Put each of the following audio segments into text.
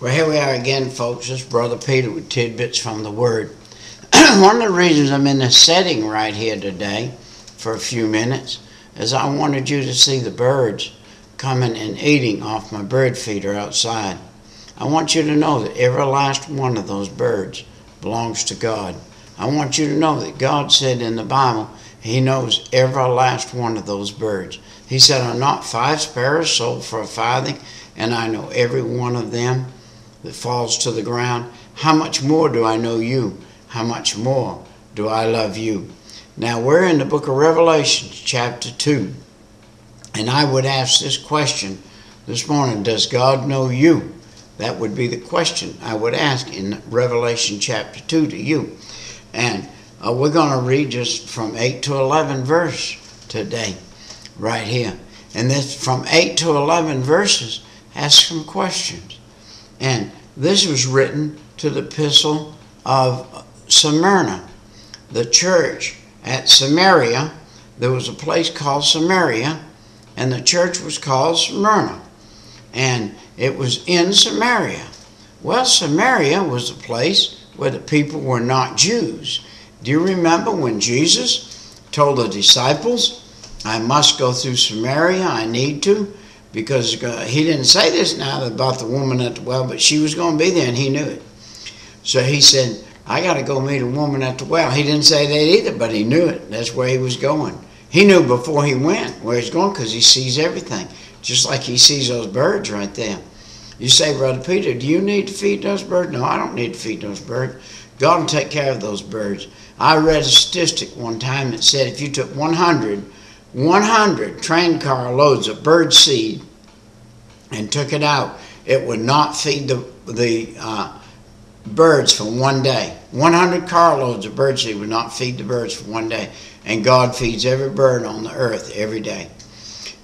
Well, here we are again, folks. This is Brother Peter with tidbits from the Word. One of the reasons I'm in this setting right here today for a few minutes is I wanted you to see the birds coming and eating off my bird feeder outside. I want you to know that every last one of those birds belongs to God. I want you to know that God said in the Bible, He knows every last one of those birds. He said, Are not five sparrows sold for a farthing, and I know every one of them that falls to the ground. How much more do I know you? How much more do I love you? Now we're in the book of Revelation, chapter 2. And I would ask this question this morning Does God know you? That would be the question I would ask in Revelation chapter 2 to you. And uh, we're going to read just from 8 to 11 verse today, right here. And this from 8 to 11 verses has some questions. And this was written to the epistle of Smyrna, the church at Samaria. There was a place called Samaria, and the church was called Smyrna. And it was in Samaria. Well, Samaria was a place where the people were not Jews. Do you remember when Jesus told the disciples, I must go through Samaria, I need to? Because uh, he didn't say this now about the woman at the well, but she was going to be there and he knew it. So he said, I got to go meet a woman at the well. He didn't say that either, but he knew it. That's where he was going. He knew before he went where he's going because he sees everything, just like he sees those birds right there. You say, Brother Peter, do you need to feed those birds? No, I don't need to feed those birds. God will take care of those birds. I read a statistic one time that said if you took 100 100 train car loads of bird seed and took it out, it would not feed the, the uh, birds for one day. 100 carloads of bird seed would not feed the birds for one day. And God feeds every bird on the earth every day.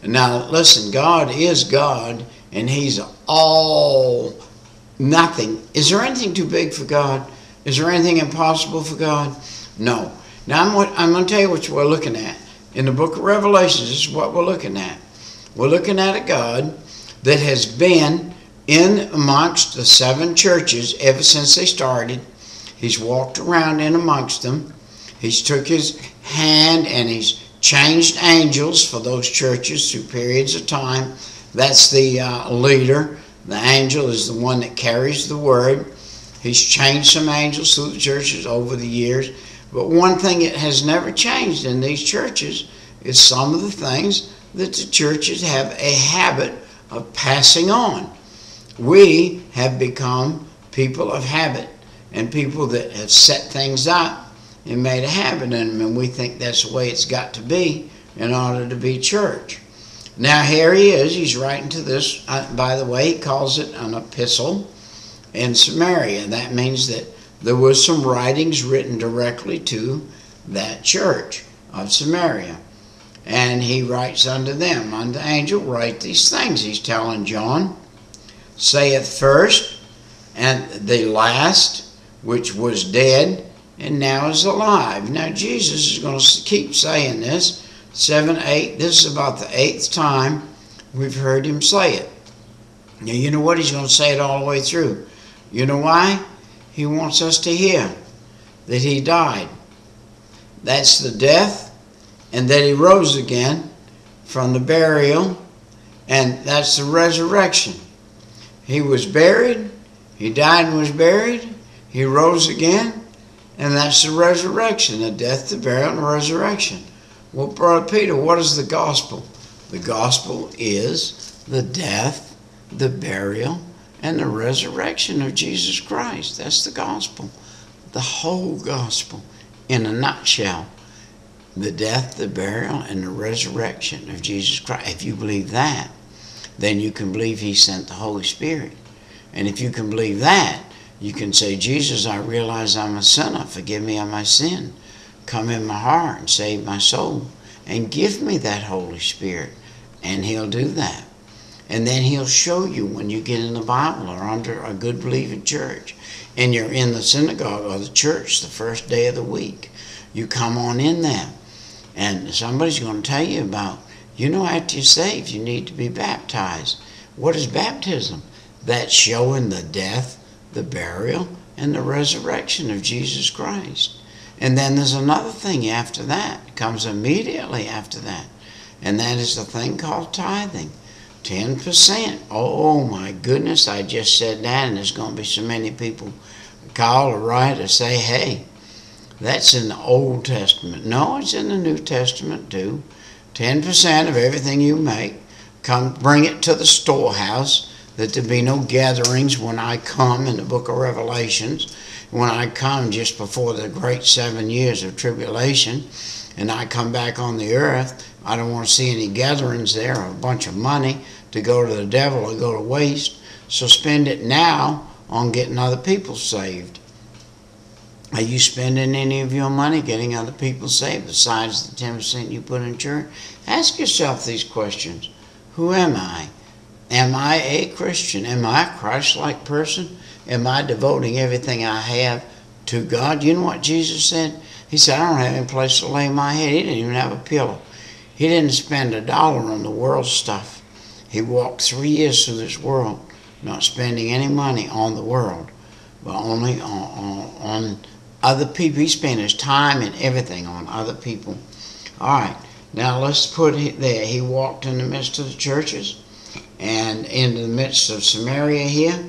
Now, listen, God is God, and He's all nothing. Is there anything too big for God? Is there anything impossible for God? No. Now, I'm, I'm going to tell you what we're looking at in the book of Revelations, this is what we're looking at. We're looking at a God that has been in amongst the seven churches ever since they started. He's walked around in amongst them. He's took his hand and he's changed angels for those churches through periods of time. That's the uh, leader. The angel is the one that carries the word. He's changed some angels through the churches over the years. But one thing that has never changed in these churches is some of the things that the churches have a habit of passing on. We have become people of habit and people that have set things up and made a habit in them, and we think that's the way it's got to be in order to be church. Now, here he is. He's writing to this. Uh, by the way, he calls it an epistle in Samaria. That means that there was some writings written directly to that church of Samaria. And he writes unto them, unto angel, write these things. He's telling John, saith first, and the last, which was dead, and now is alive. Now Jesus is going to keep saying this. Seven, eight, this is about the eighth time we've heard him say it. Now you know what? He's going to say it all the way through. You know why? He wants us to hear that he died. That's the death, and that he rose again from the burial, and that's the resurrection. He was buried, he died and was buried, he rose again, and that's the resurrection the death, the burial, and the resurrection. Well, Brother Peter, what is the gospel? The gospel is the death, the burial, and the resurrection of Jesus Christ. That's the gospel. The whole gospel in a nutshell. The death, the burial, and the resurrection of Jesus Christ. If you believe that, then you can believe He sent the Holy Spirit. And if you can believe that, you can say, Jesus, I realize I'm a sinner. Forgive me of my sin. Come in my heart and save my soul. And give me that Holy Spirit. And He'll do that. And then he'll show you when you get in the Bible or under a good believing church and you're in the synagogue or the church the first day of the week. You come on in there and somebody's going to tell you about, you know, after you're saved, you need to be baptized. What is baptism? that's showing the death, the burial, and the resurrection of Jesus Christ. And then there's another thing after that, comes immediately after that, and that is the thing called tithing. 10%. Oh my goodness, I just said that, and there's going to be so many people call or write or say, hey, that's in the Old Testament. No, it's in the New Testament too. 10% of everything you make, come bring it to the storehouse, that there be no gatherings when I come in the book of Revelations, when I come just before the great seven years of tribulation, and I come back on the earth. I don't want to see any gatherings there, a bunch of money to go to the devil or go to waste. So spend it now on getting other people saved. Are you spending any of your money getting other people saved besides the 10% you put in church? Ask yourself these questions. Who am I? Am I a Christian? Am I a Christ like person? Am I devoting everything I have to God? You know what Jesus said? He said, I don't have any place to lay my head. He didn't even have a pillow. He didn't spend a dollar on the world stuff. He walked three years through this world, not spending any money on the world, but only on, on, on other people. He spent his time and everything on other people. All right, now let's put it there. He walked in the midst of the churches and in the midst of Samaria here.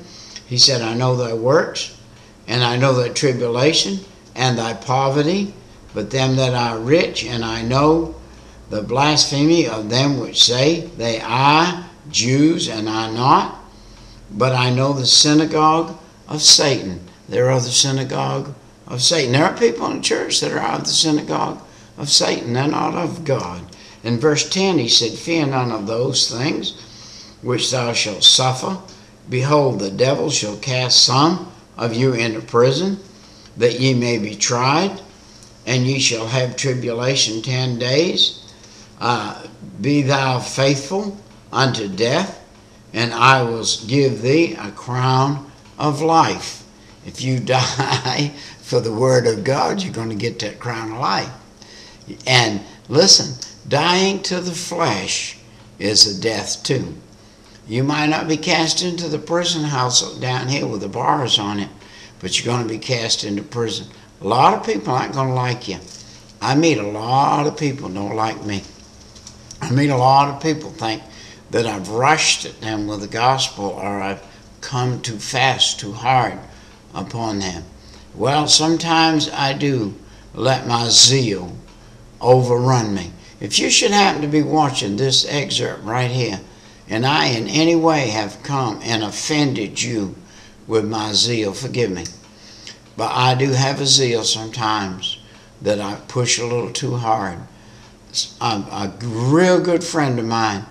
He said, I know thy works, and I know thy tribulation, and thy poverty, but them that are rich, and I know the blasphemy of them which say they are Jews and are not, but I know the synagogue of Satan. They're of the synagogue of Satan. There are people in the church that are of the synagogue of Satan. They're not of God. In verse 10, he said, Fear none of those things which thou shalt suffer. Behold, the devil shall cast some of you into prison, that ye may be tried, and ye shall have tribulation ten days. Uh, be thou faithful, unto death, and I will give thee a crown of life. If you die for the word of God, you're going to get that crown of life. And listen, dying to the flesh is a death too. You might not be cast into the prison house down here with the bars on it, but you're going to be cast into prison. A lot of people aren't going to like you. I meet a lot of people don't like me. I meet a lot of people think that I've rushed at them with the gospel or I've come too fast, too hard upon them. Well, sometimes I do let my zeal overrun me. If you should happen to be watching this excerpt right here, and I in any way have come and offended you with my zeal, forgive me. But I do have a zeal sometimes that I push a little too hard. A, a real good friend of mine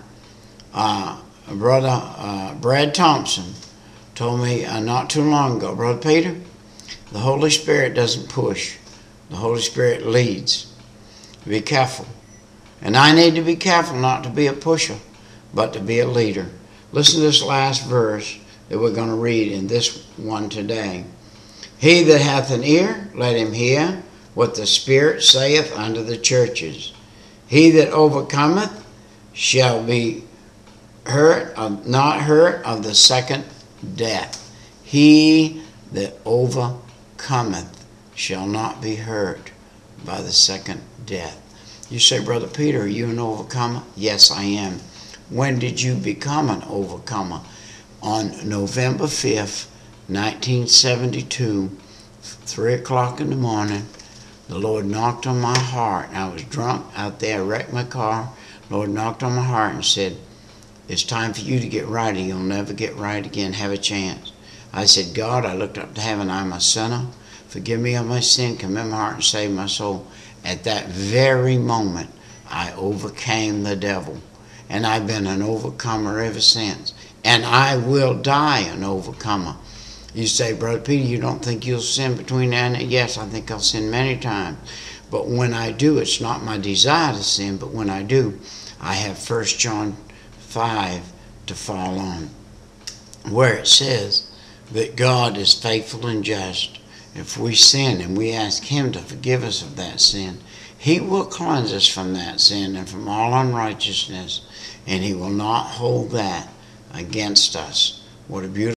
uh, Brother uh, Brad Thompson told me uh, not too long ago, Brother Peter, the Holy Spirit doesn't push, the Holy Spirit leads. Be careful. And I need to be careful not to be a pusher, but to be a leader. Listen to this last verse that we're going to read in this one today. He that hath an ear, let him hear what the Spirit saith unto the churches. He that overcometh shall be hurt of, not hurt of the second death. He that overcometh shall not be hurt by the second death. You say, Brother Peter, are you an overcomer? Yes, I am. When did you become an overcomer? On November 5th, 1972, 3 o'clock in the morning, the Lord knocked on my heart. I was drunk out there, wrecked my car. Lord knocked on my heart and said, it's time for you to get right or you'll never get right again. Have a chance. I said, God, I looked up to heaven. I'm a sinner. Forgive me of my sin. Come in my heart and save my soul. At that very moment, I overcame the devil. And I've been an overcomer ever since. And I will die an overcomer. You say, Brother Peter, you don't think you'll sin between now and then? Yes, I think I'll sin many times. But when I do, it's not my desire to sin, but when I do, I have First John 5 to fall on, where it says that God is faithful and just. If we sin and we ask Him to forgive us of that sin, He will cleanse us from that sin and from all unrighteousness, and He will not hold that against us. What a beautiful